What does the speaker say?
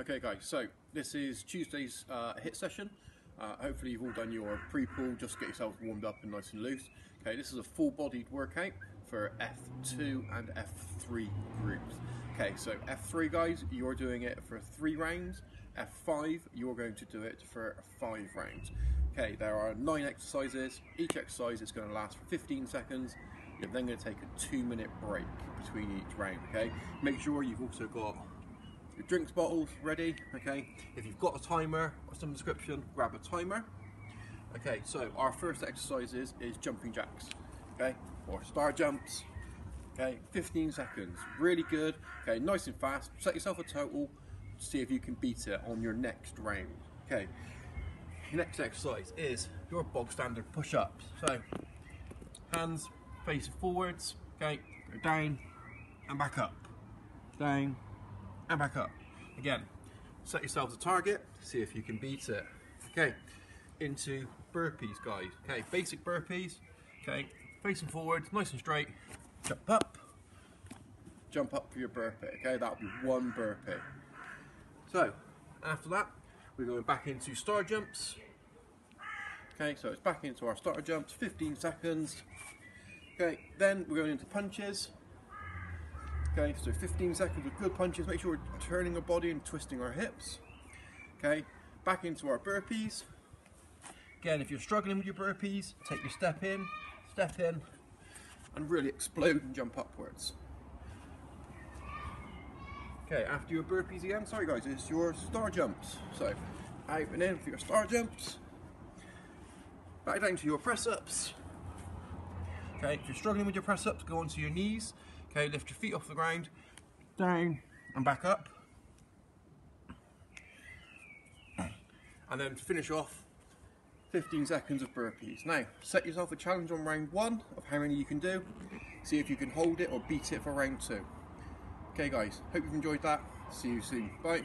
Okay guys, so this is Tuesday's uh, HIIT session. Uh, hopefully you've all done your pre-pull, just get yourself warmed up and nice and loose. Okay, this is a full-bodied workout for F2 and F3 groups. Okay, so F3 guys, you're doing it for three rounds. F5, you're going to do it for five rounds. Okay, there are nine exercises. Each exercise is going to last for 15 seconds. You're then going to take a two minute break between each round, okay? Make sure you've also got your drinks bottles ready, okay? If you've got a timer or some description, grab a timer. Okay, so our first exercise is, is jumping jacks, okay? Or star jumps, okay? 15 seconds, really good, okay? Nice and fast. Set yourself a total, see if you can beat it on your next round, okay? Next exercise is your bog standard push-ups. So, hands facing forwards, okay? Go down and back up, down and back up. Again, set yourselves a target, see if you can beat it. Okay, into burpees, guys. Okay, basic burpees. Okay, facing forward, nice and straight. Jump up, jump up for your burpee. Okay, that'll be one burpee. So, after that, we're going back into star jumps. Okay, so it's back into our starter jumps, 15 seconds. Okay, then we're going into punches. Okay, so 15 seconds of good punches. Make sure we're turning our body and twisting our hips. Okay, back into our burpees. Again, if you're struggling with your burpees, take your step in, step in, and really explode and jump upwards. Okay, after your burpees again, sorry guys, it's your star jumps. So, out and in for your star jumps. Back down to your press ups. Okay, if you're struggling with your press ups, go onto your knees. Okay, lift your feet off the ground, down and back up. And then to finish off, 15 seconds of burpees. Now, set yourself a challenge on round one of how many you can do. See if you can hold it or beat it for round two. Okay guys, hope you've enjoyed that. See you soon. Bye.